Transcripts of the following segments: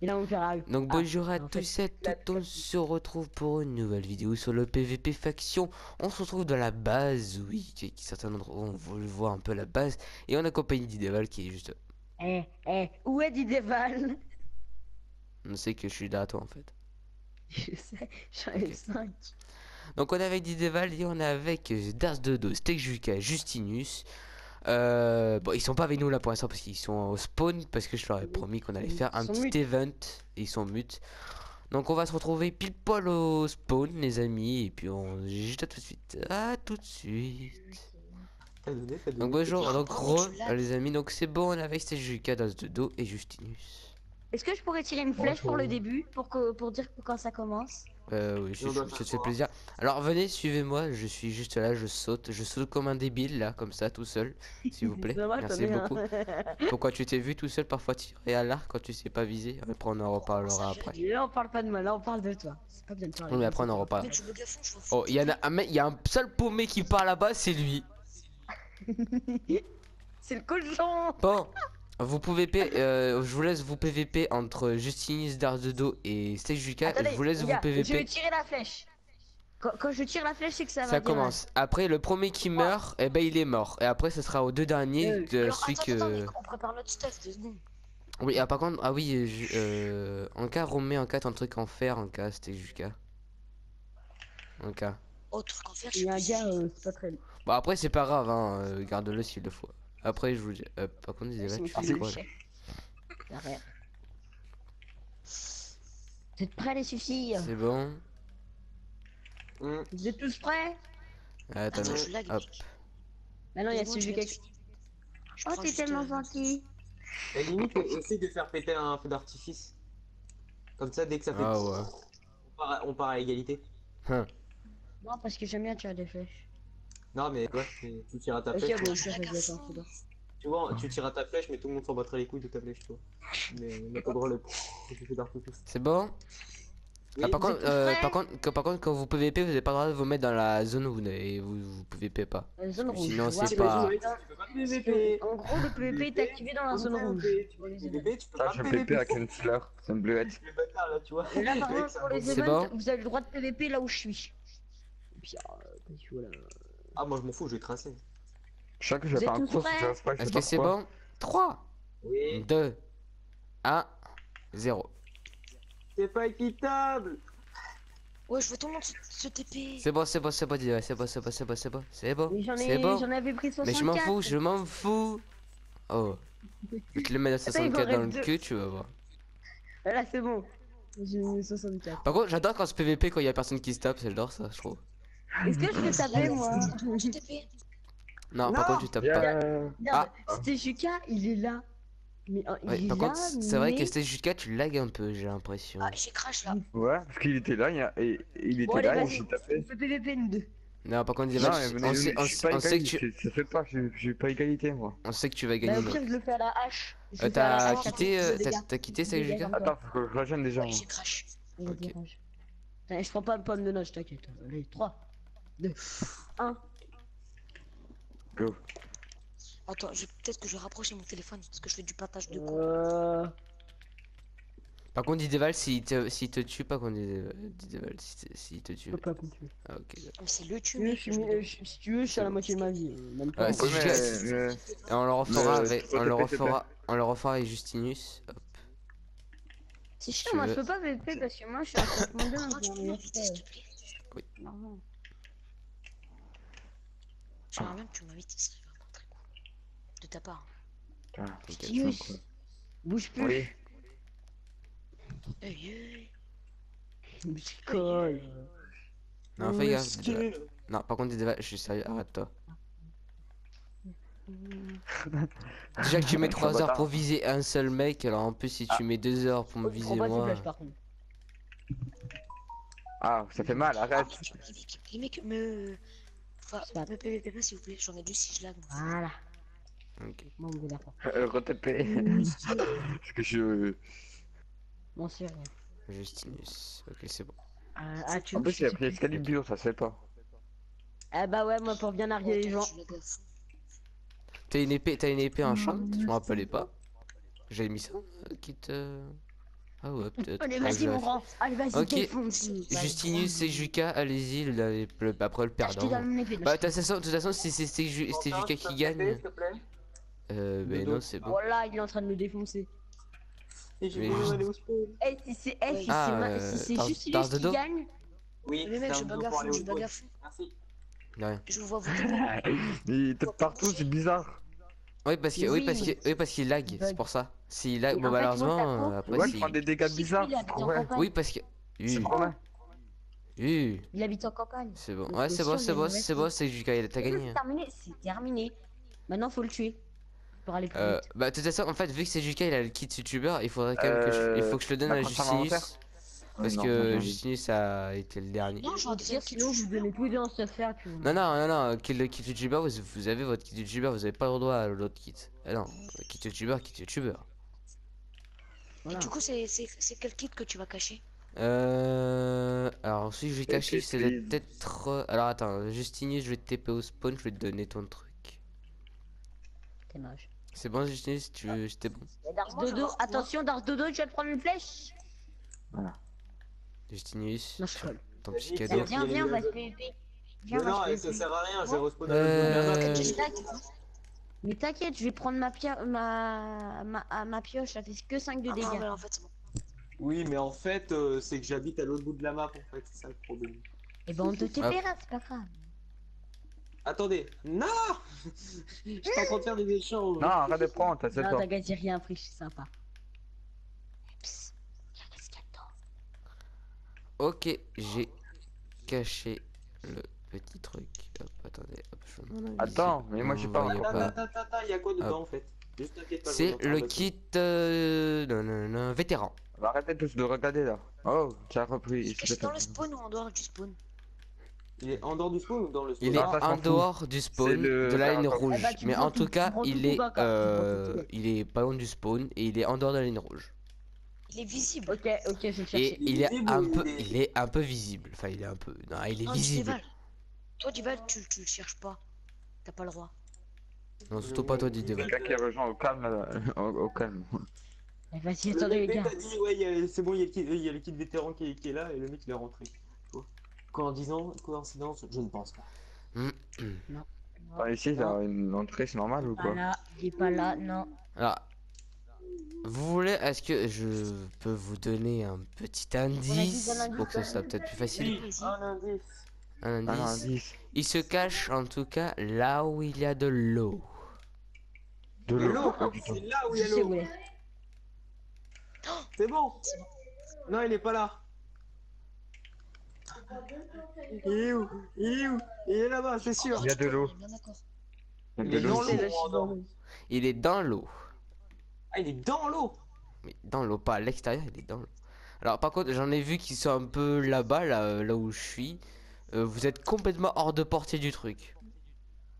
Il a. Donc Ah, bonjour à fait, tous et à toutes, on se retrouve pour une nouvelle vidéo sur le PVP Faction. On se retrouve dans la base, oui, qui, qui certains d'entre vous vont voir un peu la base. Et on accompagne d'Ideval qui est juste... Eh, eh, où est Dideval On sait que je suis là à toi en fait. Je sais, j'en ai Ok. 5. Donc on est avec Dideval et on est avec Dars Dodo, Steak Juka, Justinus. Euh, bon, ils sont pas avec nous là pour l'instant parce qu'ils sont au spawn parce que je leur ai promis qu'on allait faire un petit event et ils sont mutes. Donc on va se retrouver pile poil au spawn les amis et puis on juste à tout de suite. À tout de suite. Donné, donné. Donc bonjour, donc re, les amis, donc c'est bon, on est avec Steak Juka, Das Dodo et Justinus. Est-ce que je pourrais tirer une flèche pour le début pour, que, pour dire que quand ça commence? Euh, oui, je, te fait plaisir. Alors venez, suivez-moi, je suis juste là, je saute, je saute comme un débile là, comme ça, tout seul, s'il vous plaît. Merci beaucoup. Pourquoi tu t'es vu tout seul parfois tirer à l'arc quand tu sais pas viser? Après on en reparlera après. Là, on parle pas de moi, là, on parle de toi. C'est pas bien de parler. Oui, mais après on en reparle. Oh, il y en a un mec, il y a un seul paumé qui part là-bas, c'est lui. C'est le cochon Bon, vous pouvez P, euh, je vous laisse vous PVP entre Justinus, Dardodo et Steak Juka. Attendez, Je vous laisse vous gars, Je vais PVP. tirer la flèche. Quand, quand je tire la flèche, c'est que ça va Ça bien. commence. Après, le premier qui meurt, eh ben il est mort. Et après, ce sera aux deux derniers Euh, de Alors, celui attends, que. attends, on prépare notre stuff deux secondes. Oui, ah, par contre, ah oui, je- euh, en cas, remet en cas ton truc en fer, en cas, c'était Juka. En cas. Oh, truc en fer, Il y a un gars, euh, c'est pas très. Bon, après, c'est pas grave, hein, garde-le s'il le faut. Après, je vous dis. euh, par contre, il est là, C'est tu fais quoi là Derrière. Vous êtes prêts, les suffis? C'est bon Vous êtes tous prêts? Attends, Attends, je lag. hop. Maintenant, il y a celui qui. je. Je Oh, t'es tellement euh, gentil. Et limite, essaye de faire péter un feu d'artifice. Comme ça, dès que ça fait. Ah ouais. On part, à, on part à égalité. Hein. Non, parce que j'aime bien tirer des flèches. Non, mais ouais, tu tu tires à ta flèche. Tu vois, tu tires à ta flèche, mais tout le monde s'en battrait les couilles de ta flèche, tu vois. Mais on n'a pas le droit de. C'est bon Oui, ah, par, contre, euh, par, contre, que- par contre, quand vous PVP, vous avez pas le droit de vous mettre dans la zone où vous, n'avez- vous, vous PVP pas. La zone rouge. Sinon, c'est pas- PVP. En gros, le PVP est activé dans la zone rouge. PVP, tu peux Ah, pas je PVP. À Kensler, c'est un bleuette. Là, tu vois. Là, par contre, ça pour les C'est events, bon vous avez le droit de PVP là où je suis. Et puis, euh, voilà. Ah, moi je m'en fous, je vais tracer. Je sens que je vais faire un prêts je pas, je Est-ce que c'est bon 3, Oui. 2, 1, 0. C'est pas équitable. Ouais, je veux tout le monde se, se TP. C'est bon, c'est bon, c'est bon, c'est bon, c'est bon, c'est bon, c'est bon, c'est bon, Mais j'en c'est ai, bon. j'en avais pris 64. Mais je m'en fous, je m'en fous. Oh. Je te le mettre à Attends, il m'en 64 dans le cul, tu vas voir. Là, c'est bon. J'ai mis 64. Par contre, j'adore quand ce PVP quand il y a personne qui se tape, j'adore ça, je trouve. Est-ce que je peux taper, moi Je. Non, par Non. contre, tu tapes pas. Bien. Regarde, c'était Juka, il est là. Mais euh, il Ouais, est par là, contre, c'est vrai que c'était jusqu'à tu lags un peu, j'ai l'impression. Ah, j'ai crash là. Ouais, parce qu'il était là, il, y a- et, il était là, j'ai on tapé. Non, par contre, Non, Diva, mais on, sait, on, je suis pas on sait que tu, ça fait pas, j'ai pas égalité moi. on sait que tu vas Bah, gagner. pire, je le fais à la hache. Je Euh, le la T'as quitté, euh, t'as quitté Plus ça, de dégâts Juka comme toi. Attends, faut que je rejoigne déjà Ouais, moi. j'ai crash. Il y a Ok. des rages. Allez, je prends pas une pomme de noce, t'inquiète. Allez, 3, 2, 1. Go. Attends, je... peut-être que je vais rapprocher mon téléphone parce que je fais du partage de coups. Euh... Par contre, Dideval, s'il te, s'il te tue pas, contre Dideval, Dideval, s'il te- s'il te Je tue. peux pas continuer. Ah, ok. Mais c'est le Si tue, tu veux, mec. je euh, si tu veux, je suis à la moitié de ma vie. euh, Même pas. Ouais, Ouais, c'est mais- juste- mais- Et on le refera Mais, avec, on le refera, on le refera avec Justinus. Hop. C'est chiant, moi veux. je peux pas VP parce que moi je suis à 52 Ah, dans tu mon peux meilleur m'inviter, s'il te plaît. Normal. J'aimerais bien que tu m'invites, ce serait vraiment très cool. De ta part. Putain, Stius, bouge plus. Oui. Hey. Mais cool. Non, fais gaffe. Non, par contre, je suis sérieux, arrête-toi. Déjà que tu mets 3 heures pour viser un seul mec, alors en plus, si tu mets 2 heures pour me Oh, viser moi. flashs par contre. Ah, ça fait mal, Ah, arrête. mec, les mecs, les mecs me. Enfin, C'est pas- me PVP pas s'il vous plaît, j'en ai deux si je lag. Voilà. Ok. Bon, on verra pas. Euh, Retapé. Parce que je. Non, c'est rien. Justinus. Ok, c'est bon. Ah, ah, tu En plus, il a pris Excalibur, ça fait pas. Ah bah ouais, moi pour bien narguer les gens. T'as une épée, t'as une épée enchant Je me rappelais pas? J'avais mis ça, euh, qui te. Ah ouais, peut-être. Allez, Ouais, vas-y, mon grand. Allez, vas-y, Ok. défonce. Justinus et Juka, allez-y, le- le- après le Ah, je te perdant. donne. Bah, de toute façon, de toute façon, si c'est c'est Ju- c'est Juka qui gagne, euh, De ben non, c'est bon. Voilà, il est en train de me défoncer. Et j'ai Mais voulu juste- aller au spawn. Eh, si c'est eh, si Ah, c'est ma- euh, si c'est qui Dodo gagne, Oui, Mais mec, c'est je un bug dos à pour fond, aller au je bug à spawn. fond. Merci. Je vous vois voter. Il tape partout, c'est bizarre. Oui, parce que, oui, Oui. parce que, oui, parce qu'il lag, c'est pour ça. S'il lag, Et bon, en fait, moi, malheureusement, euh, compte. après, Ouais, je si. prends des dégâts bizarres. il. Oui, parce que. C'est Oui, il habite en campagne. c'est bon. Ouais, c'est bon, c'est il bon, c'est bon, c'est Juka, il a- t'as gagné. C'est terminé, c'est terminé. Maintenant, faut le tuer. Pour aller plus Euh, vite. bah, de toute façon, en fait, vu que c'est Juka, il a le kit youtubeur, il faudrait quand même que je, il faut que je le donne Euh, à bah, Parce non, que non, Justinus a été le dernier. Non, je Je dire, sinon, vous donnez tous les deux en se faire. Puis... Non, non, non, non, que le kit youtubeur, vous, vous avez votre kit youtubeur, vous avez pas le droit à l'autre kit. Ah non, kit youtubeur, kit youtubeur. Voilà. Du coup, c'est quel kit que tu vas cacher? Euh. Alors, si je vais cacher, c'est peut-être. Alors, attends, Justinus, je vais te TP au spawn, je vais te donner ton truc. C'est moche. C'est bon, Justinus, tu c'était bon. Darth Moi, je Dodo, attention, Darth Dodo, tu vas te prendre une flèche Justinus, Non, je colle. ton petit cadeau. Viens, viens, on va se PVP. Viens, non, eh, se ça sert à rien, j'ai respawn Euh, Mais t'inquiète, je vais prendre ma, ma... Ma... ah, ma pioche, ça fait que 5 de Ah, dégâts. non, mais en fait. Oui, mais en fait, euh, c'est que j'habite à l'autre bout de la map, en fait, c'est ça le problème. Et ben on te TPera, c'est pas grave. Attendez, non Je suis en train de faire des échanges. Non, arrête de prendre, t'as Non, pas. t'inquiète, j'ai rien pris, je suis sympa. Psst, regarde ce qu'il y a dedans. Ok, j'ai caché le petit truc. Hop, attendez, hop, je m'en invisible. Attends, mais moi, j'ai pas encore- Attends, pas. attends, attends, attends, il y a quoi dedans en fait? C'est le kit euh, non, non, non, vétéran. Bah, Arrêtez tous de regarder là. Oh, tu as repris. Il est dans le spawn ou en dehors du spawn? Il est en dehors du spawn ou dans le spawn? Il est ça, m'en en dehors du spawn le- de la ligne Ah, bah, rouge. bah, tu Mais en tout- cas, il est, euh, il est pas loin du spawn et il est en dehors de la ligne rouge. Il est visible. Ok, ok, je vais le Et chercher. il est visible un peu, il est- il est un peu visible. Enfin, il est un peu, non, il est Non, visible. Dival. Toi, Dival, tu, tu le cherches pas. T'as pas le droit. Non, surtout pas toi, Didier. Quelqu'un qui rejoint au calme là. Au, au calme. Vas-y, Le attendez les mec gars. t'a dit, ouais, il y a- c'est bon, il y a le kit, il y a le kit vétéran qui est, qui est là et le mec il est rentré. Quoi Coïncidence, coïncidence, je ne pense pas. Enfin, ici, là, une entrée, c'est normal ou Pas quoi là, il est pas là, non. Alors, vous voulez, est-ce que je peux vous donner un petit indice pour que ça ouais. soit peut-être plus facile un indice. Un indice. Il se cache en tout cas là où il y a de l'eau. De De l'eau. c'est là où il y a l'eau. C'est bon. Non, il est pas là. Il est où? Il est où? Il est là-bas, c'est sûr. Il y a de l'eau. Il est dans l'eau. Il est dans l'eau. Ah, il est dans l'eau. Mais dans l'eau, pas à l'extérieur, il est dans l'eau. Alors par contre, j'en ai vu qui sont un peu là-bas, là, là où je suis. Euh, vous êtes complètement hors de portée du truc.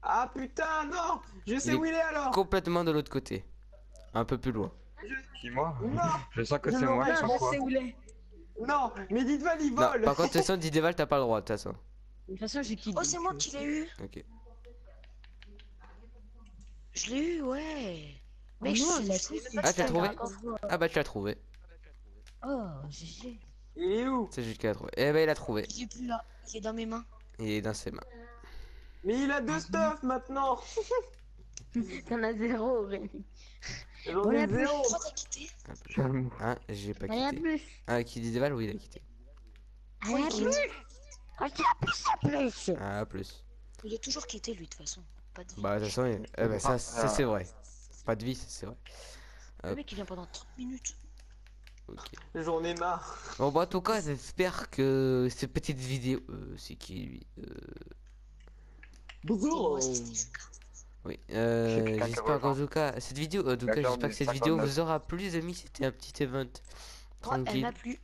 Ah putain, non Je sais où il est alors Complètement de l'autre côté. Un peu plus loin. Qui moi? Non Je sens que c'est moi, je sens Je sais où il est. Non Mais dites-moi, il Non, vole par contre, de toute façon, Dideval, t'as pas le droit, de toute façon. De toute façon, j'ai quitté. Oh, c'est moi qui l'ai eu. Ok. Je l'ai eu, ouais. Oh Mec, je sais- Ah, t'as trouvé. Ah bah tu l'as trouvé. Oh, GG. Il est où? C'est juste qu'il a trouvé. Eh ben il a trouvé. Il est plus là. Il est dans mes mains. Il est dans ses mains. Mais il a deux stuff maintenant T'en as zéro, Rémi. J'en ai y a plus. zéro Pourquoi t'as quitté Calme. Hein, j'ai pas quitté. plus. Ah, qui dit Dideval, oui, il a quitté. Il plus. Rien plus, plus. Ah, plus. Il est toujours quitté, lui, de toute façon. Pas de vie. Bah, de toute façon, il- eh ça, ça, c'est vrai. Pas de vie, ça, c'est vrai. Le mec, il vient pendant 30 minutes. Ok. J'en ai marre Bon, bah, en tout cas, j'espère que cette petite vidéo. Euh, c'est qui lui Euh, Bonjour. Oui, euh, j'espère qu'en tout cas, cette vidéo, en tout cas, D'accord, j'espère que cette vidéo 59. vous aura plu, les amis. C'était un petit event Ouais, elle tranquille. m'a plu.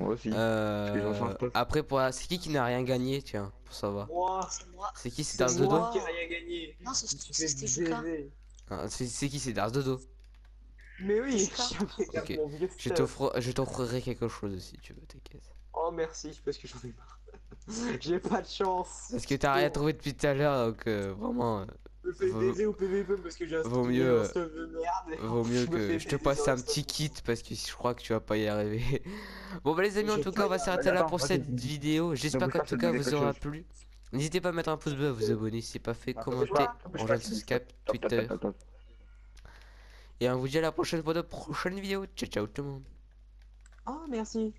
Moi aussi. Euh, que après, pour la- c'est qui qui n'a rien gagné, tiens, pour savoir. Moi C'est moi. C'est qui, c'est Darth Dodo qui ai rien gagné Non, c'était Juka. Ah, C'est qui, c'est Darth Dodo Mais oui Juka. je t'offre- je t'offrirai quelque chose si tu veux, t'inquiète. Oh merci, parce que j'en ai marre. J'ai pas de chance Parce que t'as rien trouvé depuis tout à l'heure, donc euh, vraiment. euh, me fais Vaut- baiser au PVP parce que j'ai un vaut stuff- mieux, de merde. Vaut mieux Je que je te passe un petit kit parce que je crois que tu vas pas y arriver. Bon bah les amis en tout cas on va s'arrêter là pour cette vidéo. J'espère qu'en tout cas vous aura plu. N'hésitez pas à mettre un pouce bleu, à vous abonner si c'est pas fait, Attends, commenter, bouge Skype, Twitter. Et on vous dit à la prochaine pour de prochaines vidéos. Ciao ciao tout le monde. Ah, merci.